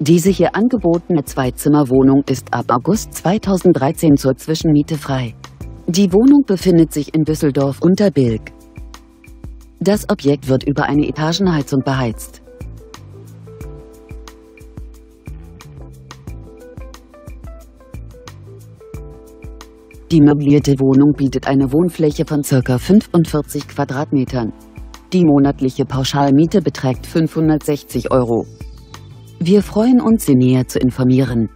Diese hier angebotene Zweizimmerwohnung ist ab August 2013 zur Zwischenmiete frei. Die Wohnung befindet sich in Düsseldorf-Unterbilk. Das Objekt wird über eine Etagenheizung beheizt. Die möblierte Wohnung bietet eine Wohnfläche von ca. 45 Quadratmetern. Die monatliche Pauschalmiete beträgt 560 Euro. Wir freuen uns, Sie näher zu informieren.